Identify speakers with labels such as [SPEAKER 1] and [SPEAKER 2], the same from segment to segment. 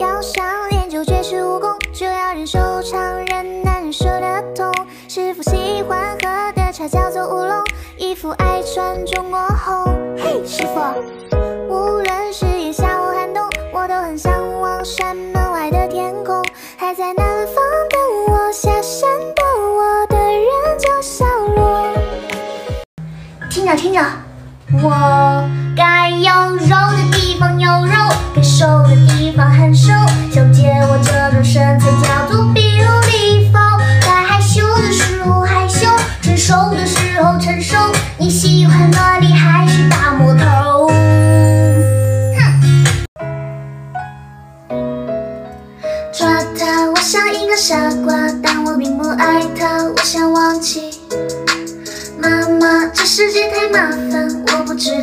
[SPEAKER 1] 要想练就绝世武功，就要忍受常人难忍受的痛。师傅喜欢喝的茶叫做乌龙，衣服爱穿中国红。嘿，师傅，无论是炎夏或寒冬，我都很向往山门外的天空。还在南方等我，下山的我的人叫小罗。听着听着，我该有肉的地方有肉，该瘦的地方很瘦。小姐，我这种身材叫做 beautiful。该害羞的时候害羞，成熟的时候成熟。你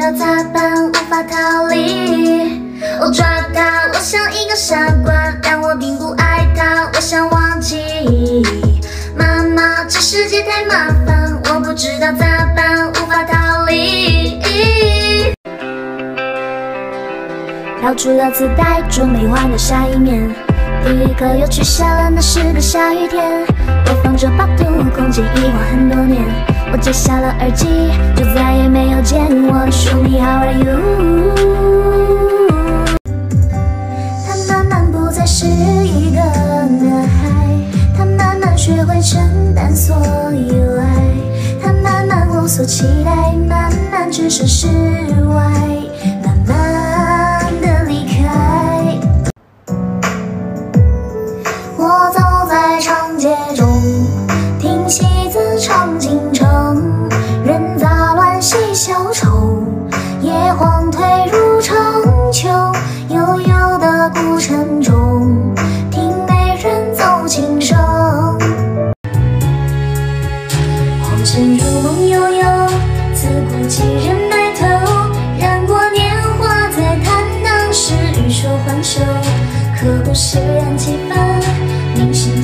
[SPEAKER 1] 我不知道咋办，无法逃离。我抓他，我像一个傻瓜，但我并不爱他，我想忘记。妈妈，这世界太麻烦，我不知道咋办，无法逃离。掏出了磁带，准备换个下一面。第一个又取消了，那是个下雨天。播放着八度空间，遗忘很多年。我摘下了耳机，就再也没有见我。兄弟 How are you？他慢慢不再是一个男孩，他慢慢学会承担所有爱，他慢慢无所期待，慢慢置身事外，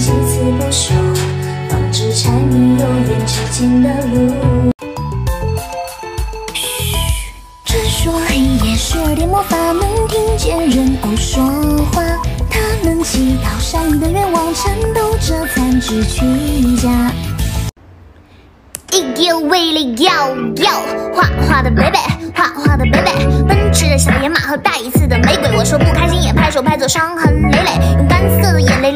[SPEAKER 1] 几次不朽，方知柴米油盐之间的路。嘘传说黑夜十二点魔法能听见人偶说话，他们祈祷善意的愿望，颤抖着残肢躯甲。一有威力，要要画画的 baby，画画的 baby，奔驰的小野马和带刺的玫瑰。我说不开心也拍手拍走伤痕累累，用干涩的眼泪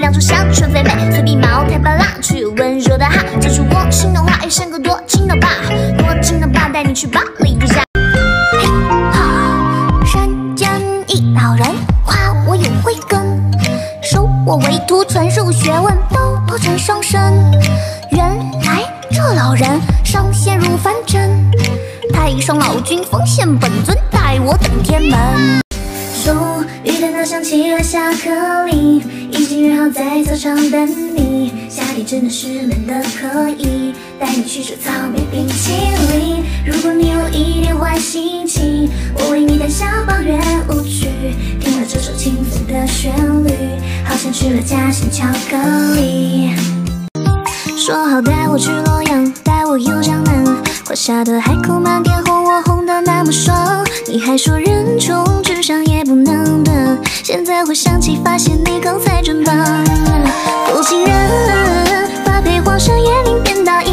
[SPEAKER 1] 一老人夸我有慧根，收我为徒，传授学问，斗破成双生。原来这老人上仙入凡尘，太上老君奉献本尊，带我登天门。终于等到响起了下课铃，已经约好在操场等你。夏天真的是闷的可以，带你去吃草莓冰淇淋。如果你有一点坏心情，我为你弹小抱怨舞曲。听了这首轻松的旋律，好像吃了夹心巧克力。说好带我去洛阳，带我游江南，画下的海口满天红，我红的那么爽。你还说人穷志不能的，现在回想起发现你刚才真棒。负心人，发配皇上眼里变大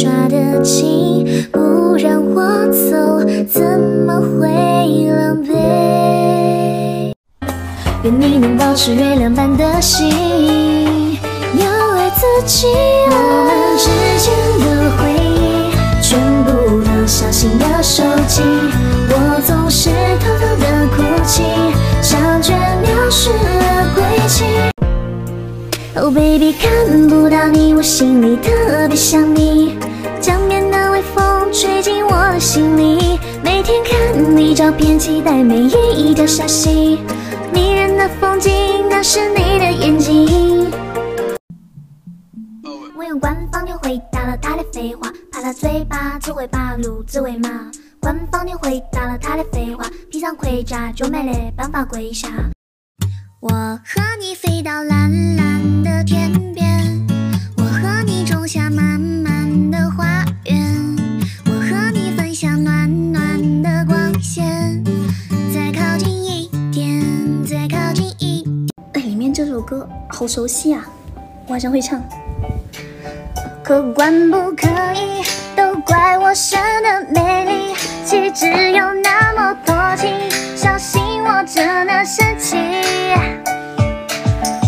[SPEAKER 1] 抓得紧，不让我走，怎么会狼狈？愿你能保持月亮般的心，要爱自己。我们之间的回忆，全部都小心地收集。我总是偷偷的哭泣，像倦鸟失了归期。Oh baby，看不到你，我心里特别想你。吹进我的心里，每天看你照片，期待每一条消息。迷人的风景，那是你的眼睛。我用官方的回答了他的废话，怕他嘴巴只会把路子为马。官方的回答了他的废话，披上盔甲就没得办法跪下。我和你飞到蓝首歌好熟悉啊，我好像会唱。可管不可以，都怪我生的美丽，气质又那么多情，小心我真的生气。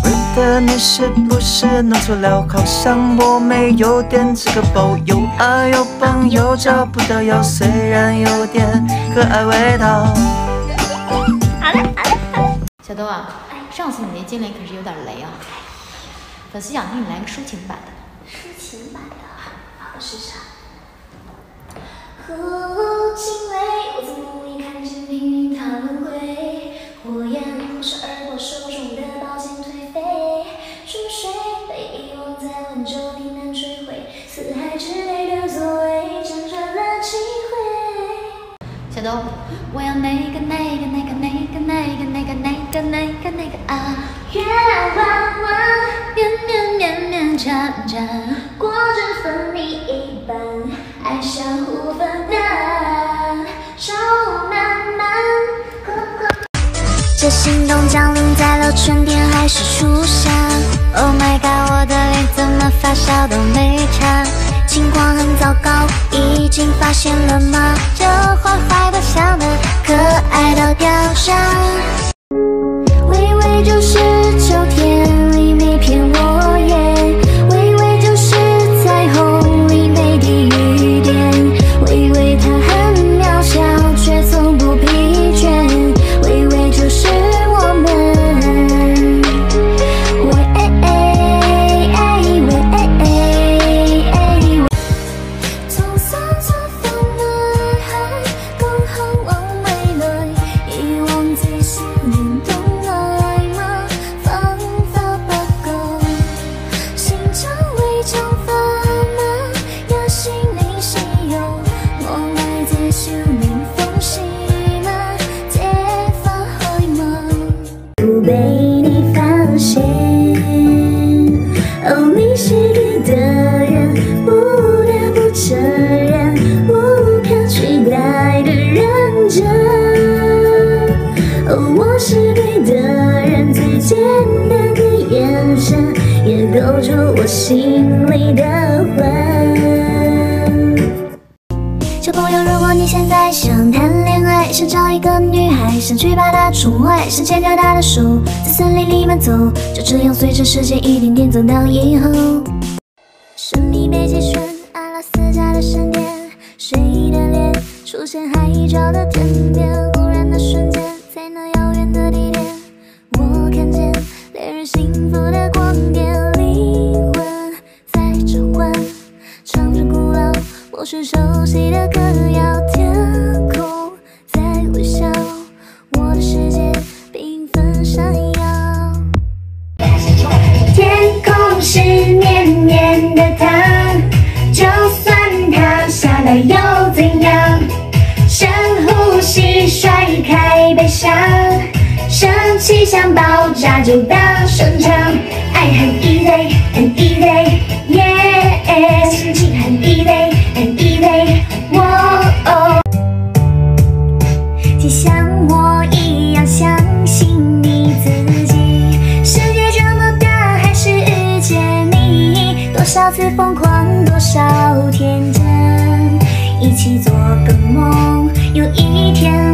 [SPEAKER 2] 问的你是不是弄错了？好像我没有点这个包，又爱有朋友找不到药，虽然有点可爱味道。
[SPEAKER 3] 小豆啊，上次你那金莲可是有点雷啊，粉丝想听你来个抒情版的。
[SPEAKER 1] 抒情版的，好是啥？哦，惊雷，我从梦里看见命运它轮回，火焰火烧耳朵，手中的宝剑颓废，被遗忘在温州冰难摧毁，四海之内的所谓，辗转了几回。
[SPEAKER 3] 小东，我要那个那个那个那个那个那个那个那个那个啊！
[SPEAKER 1] 月亮弯弯，绵绵绵绵缠缠，果汁分你一半，爱相互分担，朝雾漫漫。这心动降临在了春天还是初夏？Oh my god，我的脸怎么发烧都没差，情况很糟糕，已经发现了吗？这坏坏的想的，心裡的魂。小朋友，如果你现在想谈恋爱，想找一个女孩，想去把她宠坏，想牵着她的手，在森林里面走，就这样随着时间一点点走到以后。神秘北极圈，阿拉斯加的闪电，谁的脸出现海角的天边？忽然的瞬间，在那遥远的地点，我看见恋人幸福的光点，是熟悉的歌谣，天空在微笑，我的世界缤纷闪耀。天空是绵绵的糖，就算塌下来又怎样？深呼吸，甩开悲伤，生气想爆炸就大声唱，爱很 easy，很 easy 个梦，有一天。